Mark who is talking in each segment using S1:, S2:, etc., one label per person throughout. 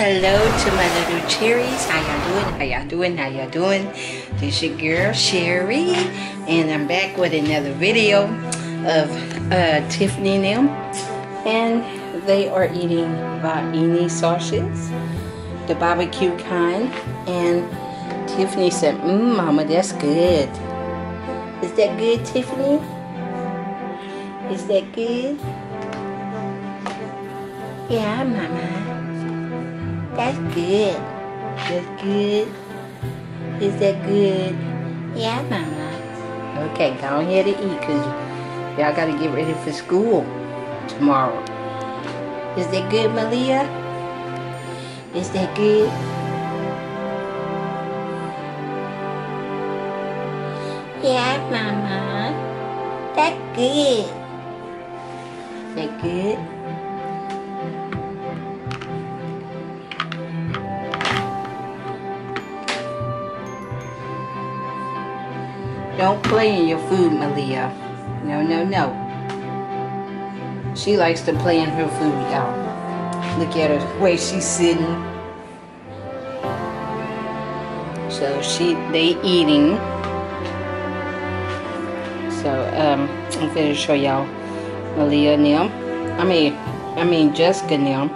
S1: Hello to my little cherries. How y'all doing? How y'all doing? How y'all doing? This your girl Cherrie, and I'm back with another video of uh, Tiffany and them, and they are eating Vienna sausages, the barbecue kind, and Tiffany said, "Mmm, Mama, that's good. Is that good, Tiffany? Is that good?" Yeah, Mama. That's good. That's good. Is that good? Yeah, Mama. Okay, go ahead and eat because y'all got to get ready for school tomorrow. Is that good, Maleah? Is that good? Yeah, Mama. That's good. That good? Don't play in your food, Maleah. No, no, no. She likes to play in her food, y'all. Look at her, the way she's sitting. So she, they eating. So um, I'm gonna show y'all Maleah them. I mean, I mean Jessica them.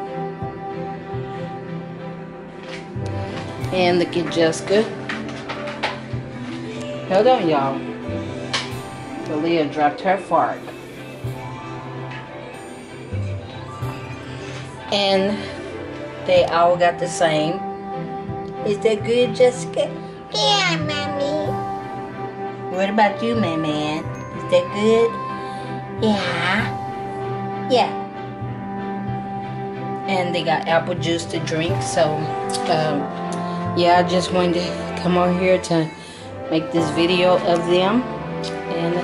S1: And look at Jessica. Hold on, y'all. Maleah dropped her fork. And they all got the same. Is that good, Jessica? Yeah, Mommy. What about you, my man? Is that good? Yeah. Yeah. And they got apple juice to drink, so um, yeah, I just wanted to come over here to make this video of them and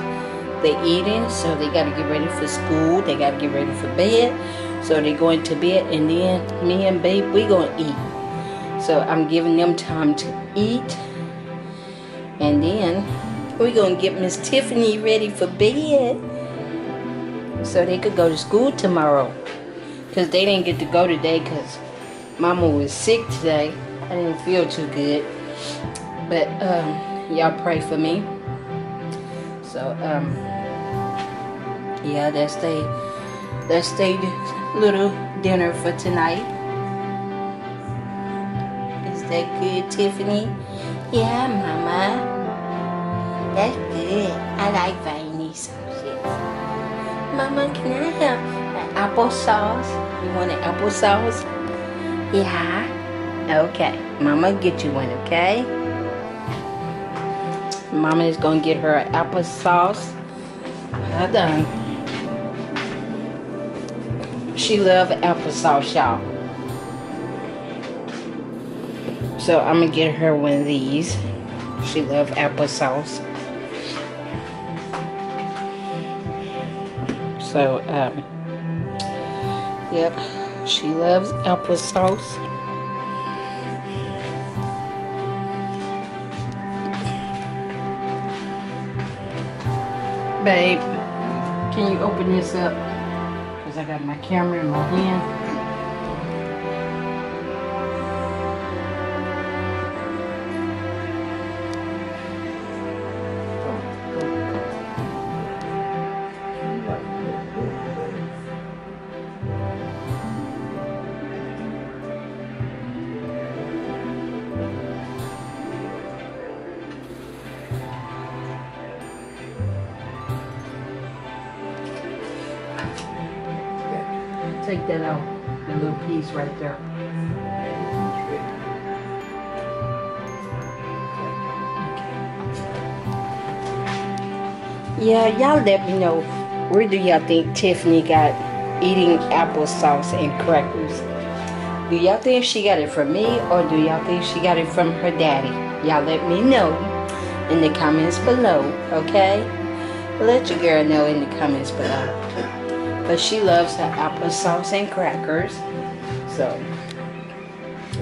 S1: they eating. So they got to get ready for school. They got to get ready for bed. So they going to bed and then me and babe we gonna eat. So i'm giving them time to eat. And then we gonna get miss tiffany ready for bed so they could go to school tomorrow. Because they didn't get to go today because mama was sick today. I didn't feel too good. But um y'all pray for me. So um yeah that's the that's the little dinner for tonight. Is that good tiffany? Yeah mama. That's good. I like Vienna sausages mama can i have an applesauce you want an applesauce yeah. Okay. Mama get you one okay Mama is gonna get her applesauce. Well done. She love applesauce, y'all. So I'm gonna get her one of these. She love applesauce. So, um, yep, she loves applesauce. Babe, can you open this up? Because I got my camera in my hand. Take that out, the little piece right there. Yeah, y'all let me know where do y'all think Tiffany got eating applesauce and crackers? Do y'all think she got it from me or do y'all think she got it from her daddy? Y'all let me know in the comments below, okay? Let your girl know in the comments below. But she loves her applesauce and crackers. So,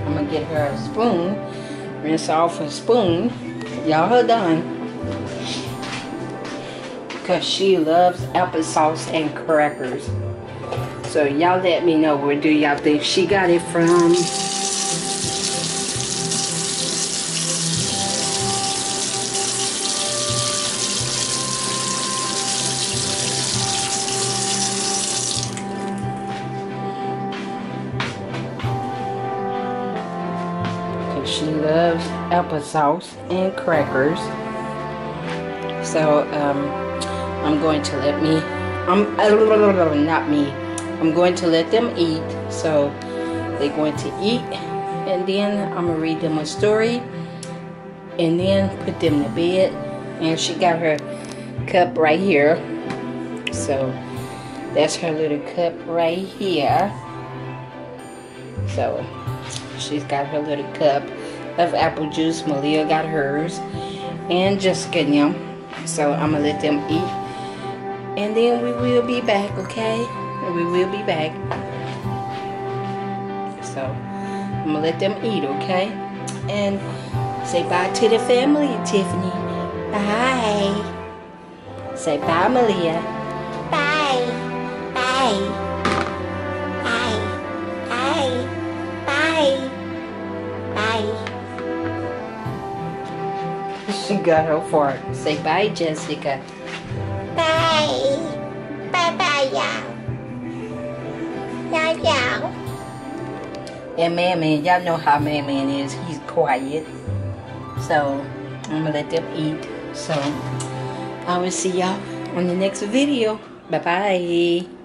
S1: I'm to get her a spoon. Rinse off a spoon. Y'all hold done. Because she loves applesauce and crackers. So, y'all let me know where do y'all think she got it from. She loves applesauce and crackers. So um, I'm going to let me, I'm not me. I'm going to let them eat. So they're going to eat, and then I'm gonna read them a story, and then put them to bed. And she got her cup right here. So that's her little cup right here. So she's got her little cup of apple juice. Maleah got hers. And Jessica and them. So I'm going to let them eat. And then we will be back, okay? We will be back. So I'm going to let them eat, okay? And say bye to the family, Tiffany. Bye. Say bye,
S2: Maleah. Bye. Bye. Bye.
S1: She got her fart. Say bye, Jessica.
S2: Bye. Bye bye y'all. Y'all y'all.
S1: And Man Man, y'all know how Man Man is. He's quiet. So I'm gonna let them eat. So I will see y'all on the next video. Bye bye.